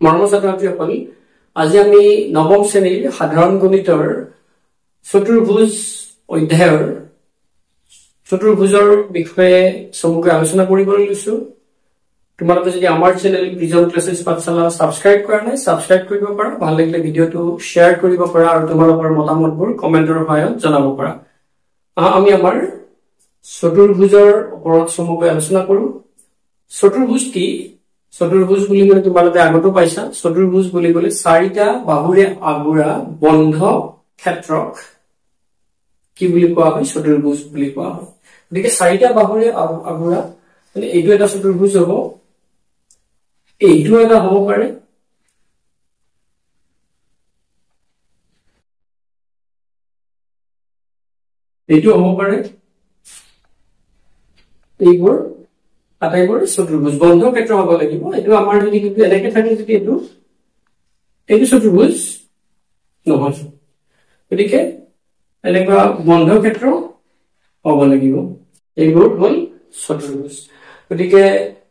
ছাত্ৰ ছাত্ৰীসকল আজি আমি নৱম শ্ৰেণীৰ সাধাৰণ গণিতৰ চতুৰ্ভুজ অধ্যায়ৰ চতুৰ্ভুজৰ বিষয়ে চমুকৈ আলোচনা কৰিবলৈ লৈছো। তোমালোকে যদি আমাৰ channel Prism classes Pathshala subscribe কৰা নাই ছাবস্ক্ৰাইব কৰিব পাৰা। ভাল লাগিলে ভিডিঅ'টো শ্বেয়াৰ কৰিব পাৰা আৰু তোমালোকৰ মতামতবোৰ কমেণ্টৰ সহায়ত জনাব পাৰা। আমি আমাৰ চতুৰ্ভুজৰ ওপৰত চমুকৈ আলোচনা কৰো। চতুৰ্ভুজ কি? চতুৰ্ভুজ বুলি মানে তোমালোকে আগতো পাইছা। চতুৰ্ভুজ বুলি কলে চাৰিটা বাহুৰে আগুৰা বন্ধ ক্ষেত্ৰক। কি বুলি কোৱা হয়? চতুৰ্ভুজ বুলি কোৱা হয়। গতিকে চাৰিটা বাহুৰে আগুৰা মানে এইটো এটা চতুৰ্ভুজ হব। এইটো এটা হব পাৰে। এইটো হব পাৰে। এইবোৰ আটাইবোৰ চতুৰ্ভুজ। বন্ধ ক্ষেত্ৰ হব লাগিব। এইটো আমাৰ যদি কিন্তু এনেকে থাকে যদি এইটো এইটো চতুৰ্ভুজ নহয় গতিকে এনেকুৱা বন্ধ ক্ষেত্ৰ হব লাগিব। এইবোৰ হল চতুৰ্ভুজ। গতিকে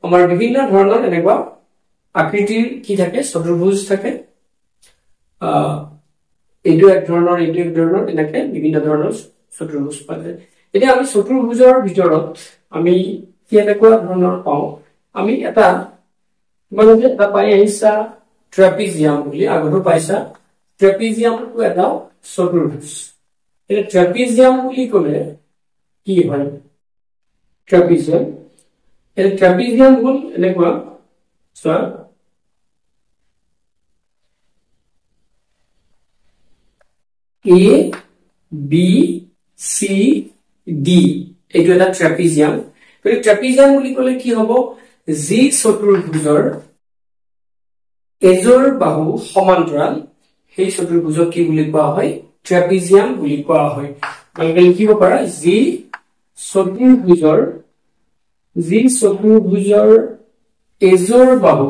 আমাৰ বিভিন্ন ধৰণৰ এনেকুৱা আকৃতিৰ কি থাকে চতুৰ্ভুজ থাকে। আহ এইটো এক ধৰণৰ এইটো এক ধৰণৰ এনেকে বিভিন্ন ধৰণৰ চতুৰ্ভুজ পোৱা যায়। এতিয়া আমি চতুৰ্ভুজৰ ভিতৰত আমি কি এনেকুৱা ধৰণৰ পাওঁ। আমি এটা তোমালোকে এটা পাই আহিছা ট্ৰেপিজিয়াম বুলি আগতো পাইছা। ট্ৰেপিজিয়ামটো এটা চতুৰ্ভুজ। এতিয়া ট্ৰেপিজিয়াম বুলি কলে কি হয়? ট্ৰেপিজিয়াম। এতিয়া ট্ৰেপিজিয়াম হল এনেকুৱা চোৱা। এ বি চি ডি এইটো এটা ট্ৰেপিজিয়াম। গতিকে ট্ৰেপিজিয়াম বুলি কলে কি হব? যি চতুৰ্ভুজৰ এজৰ বাহু সমান্তৰাল সেই চতুৰ্ভুজক কি বুলি কোৱা হয়? ট্ৰেপিজিয়াম বুলি কোৱা হয়। তোমালোকে লিখিব পাৰা যি চতুৰ্ভুজৰ যি চতুৰ্ভুজৰ এজৰ বাহু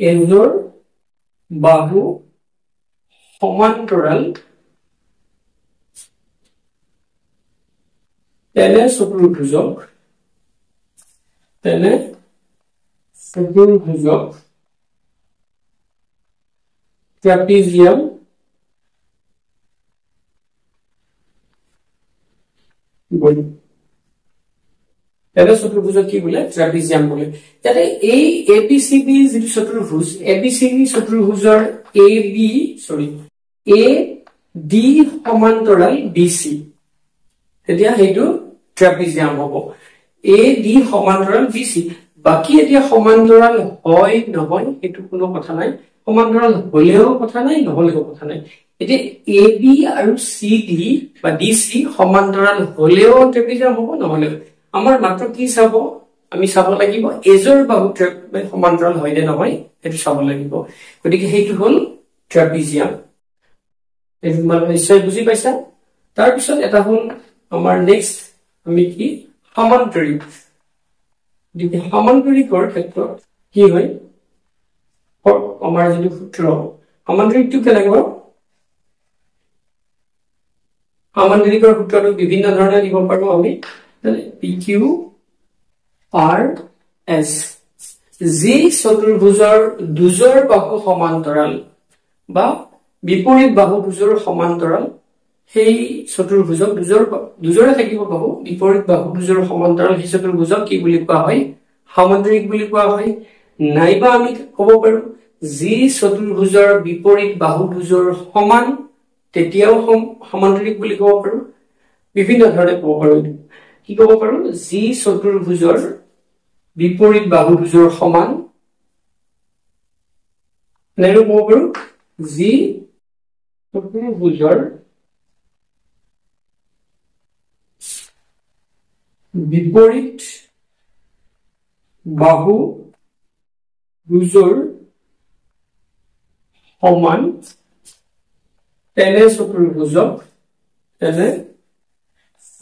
এজৰ বাহু সমান্তৰাল তেনে চতুৰ্ভুজক তেনে চতুৰ্ভুজক কি বোলে ট্ৰেপিজিয়াম বোলে ইয়াতে এই এ বি চি বি যিটো চতুৰ্ভুজ এ বি চি বি চতুৰ্ভুজৰ এ বি চৰি এ ডি চি তেতিয়া সেইটো ট্ৰেপিজিয়াম হ'ব। এ ডি সমান্তৰাল বি চি বাকী এতিয়া সমান্তৰাল হয় নহয় সেইটো কোনো কথা নাই। সমান্তৰাল হলেও কথা নাই নহলেও কথা নাই। এতিয়া এ বি আৰু চি ডি বা ডি চি সমান্তৰাল হলেও ট্ৰেপিজিয়াম হ'ব নহলেও। আমাৰ মাত্ৰ কি চাব? আমি চাব লাগিব এজৰ বাহু সমান্তৰাল হয় নে নহয় সেইটো চাব লাগিব। গতিকে সেইটো হল ট্ৰেপিজিয়াম নিশ্চয় বুজি পাইছা? তাৰপিছত এটা হল আমাৰ নেক্সট আমি কি সমান্তৰিক গতিকে সমান্তৰিকৰ ক্ষেত্ৰত কি হয়? আমাৰ যিটো সূত্ৰ সমান্তৰিকটো কেনেকুৱা সমান্তৰিকৰ সূত্ৰটো বিভিন্ন ধৰণে দিব পাৰো আমি। পি কিউ আৰ এছ যি চতুৰ্ভুজৰ দুজৰ বাহু সমান্তৰাল বা বিপৰীত বাহু দুজৰ সমান্তৰাল সেই চতুৰ্ভুজক দুজৰ দুজৰে থাকিব বাহু বিপৰীত বাহু দুজৰ সমান্তৰাল সেই চতুৰ্ভুজক কি বুলি কোৱা হয়? সামান্তৰিক বুলি কোৱা হয়। নাইবা আমি কব পাৰো যি চতুৰ্ভুজৰ বিপৰীত বাহু দুজৰ সমান তেতিয়াও সম- সমান্তৰিক বুলি কব পাৰো। বিভিন্ন ধৰণে কব পাৰো। কি কব পাৰো? যি চতুৰ্ভুজৰ বিপৰীত বাহু দুজৰ সমান কব পাৰো। যি চতুৰ্ভুজৰ বিপৰীত বাহু দুজোৰ সমান তেনে চতুৰ্ভুজক তেনে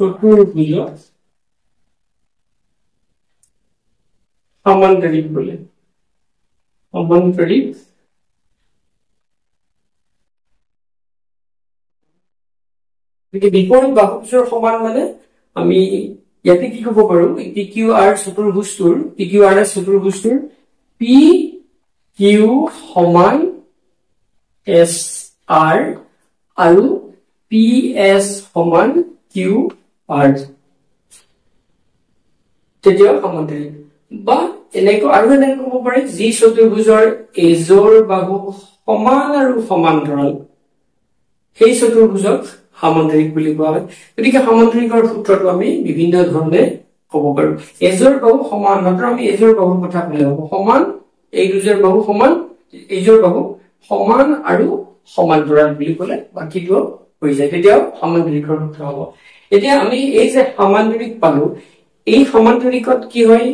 চতুৰ্ভুজক সমান্তৰিক বোলে। সমান্তৰিক গতিকে বিপৰীত বাহুভুজৰ সমান মানে আমি ইয়াতে কি কব পাৰো? পি কিউ আৰ চতুৰ্ভুজটোৰ পি কিউ আৰ এছ চতুৰ্ভুজটোৰ পি কিউ সমান এছ আৰ আৰু পি এছ সমান কিউ আৰ তেতিয়াও সমান্তৰিক বা এনেকৈ আৰু এনেকৈ ক'ব পাৰে যি চতুৰ্ভুজৰ এজৰ বাহু সমান আৰু সমান্তৰাল। সেই চতুৰ্ভুজক সামান্তৰিক বুলি কোৱা হয়। গতিকে সামান্তৰিকৰ সূত্ৰটো আমি বিভিন্ন ধৰণে ক'ব পাৰো। এজৰ বাহু সমান মাত্ৰ আমি এজৰ বাহুৰ কথা ক'লে হ'ব। সমান এই দুজৰ বাহু সমান এইযোৰ বাহু সমান আৰু সমান্তৰাল বুলি ক'লে বাকীটো হৈ যায়। তেতিয়াও সামান্তৰিকৰ সূত্ৰ হ'ব। এতিয়া আমি এই যে সামান্তৰিক পালো এই সমান্তৰিকত কি হয়?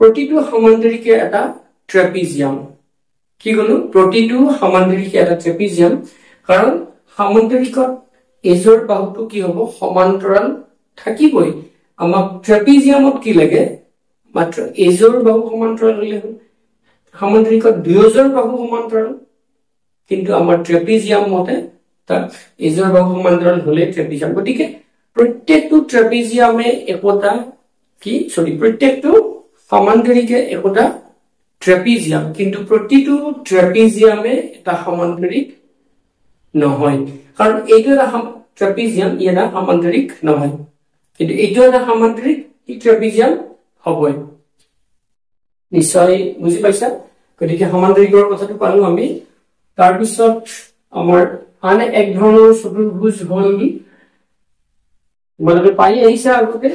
প্ৰতিটো সমান্তৰিকে এটা ট্ৰেপিজিয়াম। কি কলো? প্ৰতিটো সমান্তৰিকে এটা ট্ৰেপিজিয়াম। কাৰণ সমান্তৰিকত এজৰ বাহুটো কি হ'ব? সমান্তৰাল থাকিবই। আমাক ট্ৰেপিজিয়ামত কি লাগে? মাত্ৰ এজৰ বাহু সমান্তৰাল হলে হ'ল। সামান্তৰিকত দুয়োজৰ বাহু সমান্তৰাল। কিন্তু আমাৰ ট্ৰেপিজিয়াম মতে তাক এজৰ বাহু সমান্তৰাল হলে ট্ৰেপিজিয়াম। গতিকে প্ৰত্যেকটো ট্ৰেপিজিয়ামে একোটা কি? চৰি প্ৰত্যেকটো সমান্তৰিকে একোটা ট্ৰেপিজিয়াম। কিন্তু প্ৰতিটো ট্ৰেপিজিয়ামে এটা সমান্তৰিক নহয়। কাৰণ এইটো এটা ট্ৰেপিজিয়াম ই এটা সমান্তৰিক নহয়। কিন্তু এইটো এটা সমান্তৰিক ই ট্ৰেপিজিয়াম হবই। নিশ্চয় বুজি পাইছা? গতিকে সমান্তৰিকৰ কথাটো পালো আমি। তাৰপিছত আমাৰ আন এক ধৰণৰ চতুৰ্ভুজ হল তোমালোকে পাই আহিছা আগতে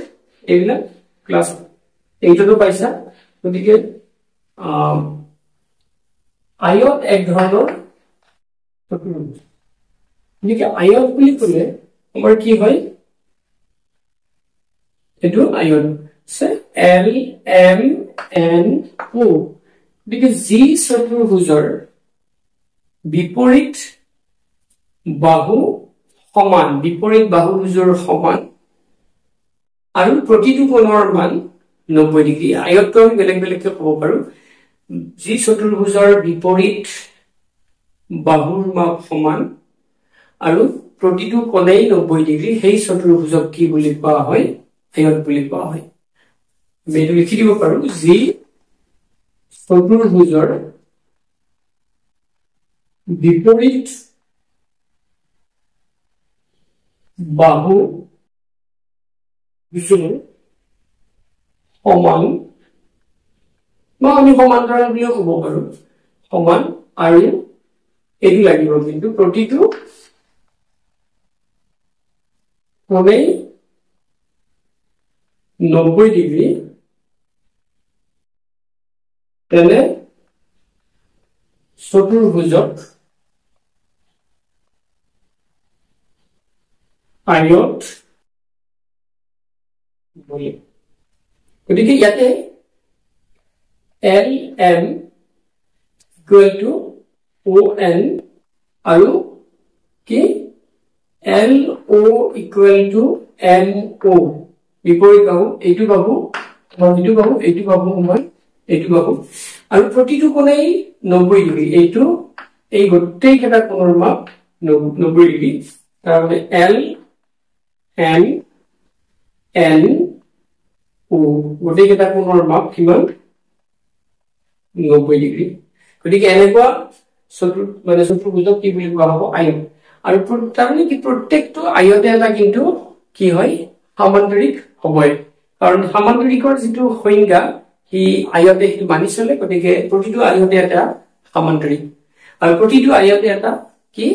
এইবিলাক ক্লাছ এইটতো পাইছা। গতিকে আয়ত এক ধৰণৰ চতুৰ্ভুজ। গতিকে আয়ত বুলি কলে আমাৰ কি হয়? এইটো আয়ত এল এম এন ও। গতিকে যি চতুৰ্ভুজৰ বিপৰীত বাহু সমান বিপৰীত বাহু দুযোৰ সমান আৰু প্ৰতিটো কোণৰ মান নব্বৈ ডিগ্ৰী। আয়তটো আমি বেলেগ বেলেগকে ক'ব পাৰো। যি চতুৰ্ভুজৰ বিপৰীত বাহুৰ মাপ সমান আৰু প্ৰতিটো কোণেই নব্বৈ ডিগ্ৰী সেই চতুৰ্ভুজক কি বুলি কোৱা হয়? আয়ত বুলি কোৱা হয়। আমি এইটো লিখি দিব পাৰো যি চতুৰ্ভুজৰ বিপৰীত বাহু সমান বা আমি সমান্তৰাল বুলিও কব পাৰো। সমান আৰু এইটো লাগিব কিন্তু প্ৰতিটো ক্ৰমেই নব্বৈ ডিগ্ৰী তেনে চতুৰ্ভুজক আয়ত বুলি গতিকে ইয়াতে L M equal to O' N আৰু L O' equal to M O' বিপৰীত বাহু এইটো বাহু মই এইটো বাহু এইটো বাহু মই এইটো বাহু। আৰু প্ৰতিটো কোণেই নব্বৈ ডিগ্ৰী এইটো এই গোটেইকেইটা কোণৰ মাপ নব্বৈ ডিগ্ৰী। তাৰমানে এল এম এন ও গোটেইকেইটা কোণৰ মাপ কিমান? নব্বৈ ডিগ্ৰী। গতিকে এনেকুৱা চতুৰ মানে চতুৰ্ভুজক কি বুলি কোৱা হ'ব? আয়ত আৰু তাৰমানে কি প্ৰত্যেকটো আয়তে এটা কিন্তু কি হয় সামান্তৰিক হবই কাৰণ সামান্তৰিকৰ যিটো সংজ্ঞা সি আয়তে সেইটো মানি চলে গতিকে প্ৰতিটো আয়তে এটা সামান্তৰিক। আৰু প্ৰতিটো আয়তে এটা কি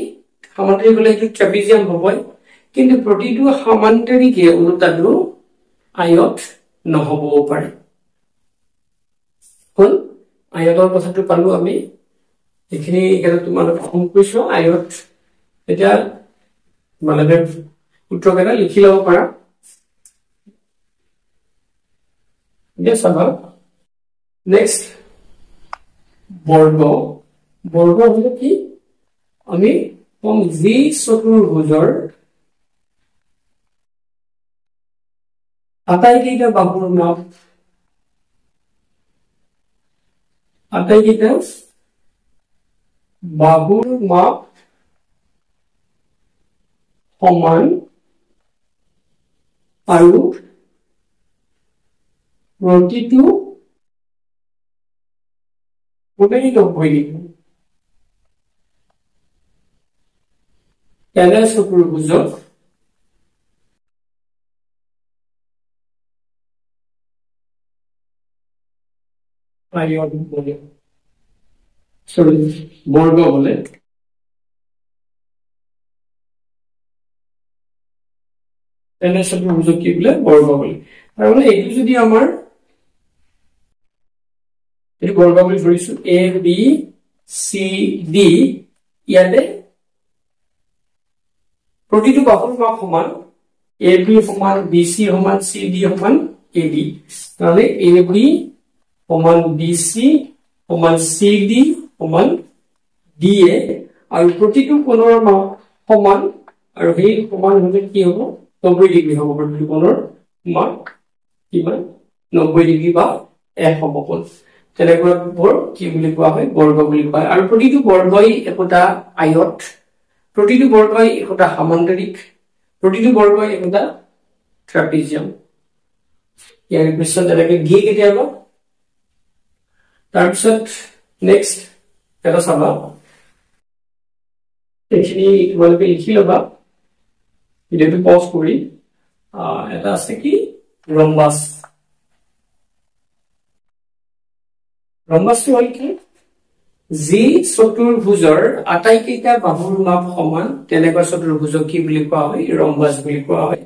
সামান্তৰিক হলে সেইটো ট্ৰেপিজিয়াম হবই। কিন্তু প্ৰতিটো সামান্তৰিকে ওলোটাটো আয়ত নহবও পাৰে। হল আয়তৰ কথাটো পালো আমি। এইখিনি তোমালোকে ফোন কৰিছো আয়ত এতিয়া তোমালোকে সূত্ৰকেইটা লিখি লব পাৰা। এতিয়া চাবা। নেক্সট বৰ্গ। বৰ্গ হলে কি? আমি কম যি চতুৰ্ভুজৰ আটাইকেইটা বাহুৰ মাপ আটাইকেইটা বাহুৰ মাপ সমান আৰু প্ৰতিটো কোনেই নব্বৈ ডিগ্ৰী এনে চতুৰ্ভুজক বৰ্গ বোলে তেনে চতুৰ্ভুজক কি বোলে? বৰ্গ বোলে। তাৰমানে এইটো যদি আমাৰ এইটো বৰ্গ বুলি ধৰিছো এ বি চি ডি ইয়াতে প্ৰতিটো বাহুৰ মাপ সমান এ বি সমান বি চি সমান চি ডি সমান এ ডি তাৰমানে এ বি সমান বি চি সমান চি ডি সমান ডি এ। আৰু প্ৰতিটো কোণৰ মাপ সমান আৰু সেই সমান হলে কি হব? নব্বৈ ডিগ্ৰী হ'ব প্ৰতিটো কোণৰ মাপ কিমান? নব্বৈ ডিগ্ৰী বা এক সমকোণ তেনেকুৱাবোৰ কি বুলি কোৱা হয়? বৰ্গ বুলি কোৱা হয়। আৰু প্ৰতিটো বৰ্গই একোটা আয়ত প্ৰতিটো বৰ্গই একোটা সামান্তৰিক প্ৰতিটো বৰ্গই একোটা ট্ৰাপিজিয়াম ইয়াৰ কুৱেশ্যন তেনেকে দিয়ে কেতিয়াবা। তাৰপিছত নেক্সট এটা চাবা। এইখিনি তোমালোকে লিখি ল'বা। ভিডিঅ'টো পজ কৰি এটা আছে কি? ৰম্বাছ ৰম্বাছটো হ'ল কি? যি চতুৰ্ভুজৰ আটাইকেইটা বাহুৰ মাপ সমান তেনেকুৱা চতুৰ্ভুজক কি বুলি কোৱা হয়? ৰম্বাছ বুলি কোৱা হয়।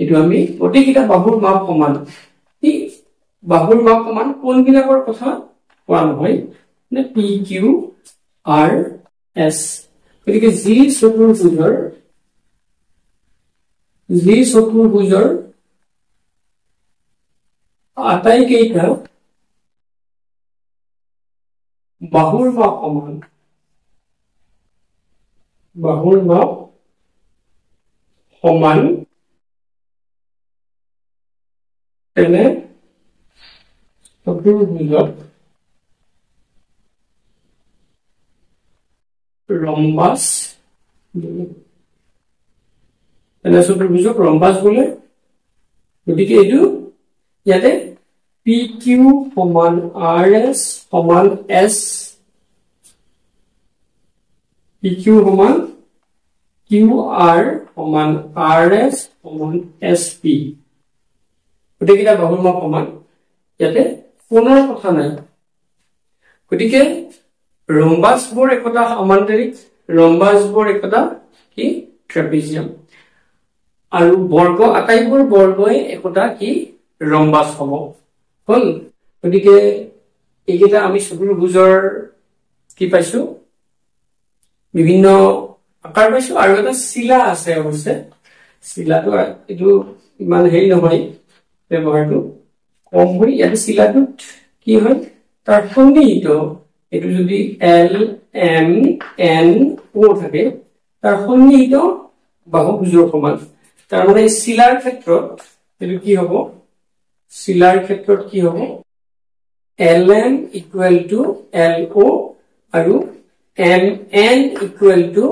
কিন্তু আমি গোটেইকেইটা বাহুৰ মাপ সমান। এই বাহুৰ মাপ সমান? কোনবিলাকৰ কথা কোৱা নহয়? নে পি কিউ আৰ এছ গতিকে যি চতুৰ্ভুজৰ যি চতুৰ্ভুজৰ আটাইকেইটা বাহুৰ মাপ সমান। বাহুৰ মাপ সমান তেনে চতুৰ্ভুজত ৰম্বাছ তেনে চতুৰ্ভুজক ৰম্বাছ বোলে গতিকে এইটো ইয়াতে পি কিউ সমান আৰ এছ সমান এছ পি কিউ সমান কিউ আৰ সমান আৰ এছ সমান এছ পি গোটেইকেইটা বাহুৰ মাপ সমান ইয়াতে কোণৰ কথা নাই গতিকে ৰম্বাছবোৰ একোটা সমান্তৰিক ৰম্বাছবোৰ একোটা কি ট্ৰেপিজিয়াম আৰু বৰ্গ আটাইবোৰ বৰ্গই একোটা কি? ৰম্বাছ হ'ব হল? গতিকে এইকেইটা আমি চতুৰ্ভুজৰ কি পাইছো? বিভিন্ন আকাৰ পাইছো আৰু এটা চিলা আছে অৱশ্যে। চিলাটো এইটো ইমান হেৰি নহয় ব্যৱহাৰটো। কম হৈ ইয়াতে চিলাটোত কি হয়? তাৰ সন্নিহিত এইটো যদি এল এম এন অ থাকে তাৰ সন্নিহিত বাহুভুজৰ সমান। তাৰমানে চিলাৰ ক্ষেত্ৰত এইটো কি হ'ব? চিলাৰ ক্ষেত্ৰত কি হ'ব? L M equal to L O' আৰু M N equal to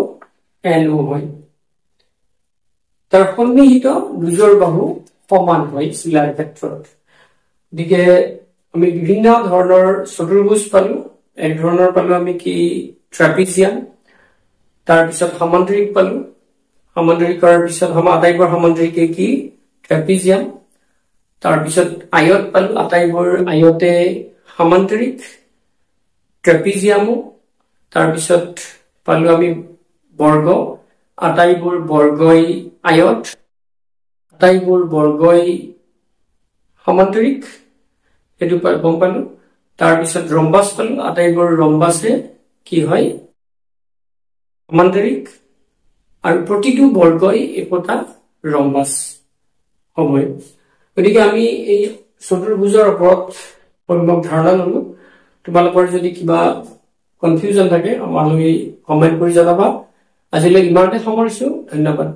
N O' হয়। তাৰ সন্নিহিত দুজৰ বাহু সমান হয় চিলাৰ ক্ষেত্ৰত। গতিকে আমি বিভিন্ন ধৰণৰ চতুৰ্ভুজ পালো। এক ধৰণৰ পালো আমি কি ট্ৰেপিজিয়াম তাৰপিছত সামান্তৰিক পালো। সামান্তৰিক কৰাৰ পিছত আটাইবোৰ সামান্তৰিকে কি ট্ৰেপিজিয়াম। তাৰপিছত আয়ত পালো আটাইবোৰ আয়তে সামান্তৰিক ট্ৰেপিজিয়ামো। তাৰপিছত পালো আমি বৰ্গ। আটাইবোৰ বৰ্গই আয়ত। আটাইবোৰ বৰ্গই সমান্তৰিক সেইটো গম পালো। তাৰপিছত ৰম্বাছ পালো। আটাইবোৰ ৰম্বাছে কি হয়? সমান্তৰিক আৰু প্ৰতিটো বৰ্গই একোটা ৰম্বাছ সময়। গতিকে আমি এই চতুৰ্ভুজৰ ওপৰত সম্যক ধাৰণা ললো। তোমালোকৰ যদি কিবা কনফিউজন থাকে আমালৈ কমেণ্ট কৰি জনাবা। আজিলৈ ইমানতে সামৰিছো। ধন্যবাদ।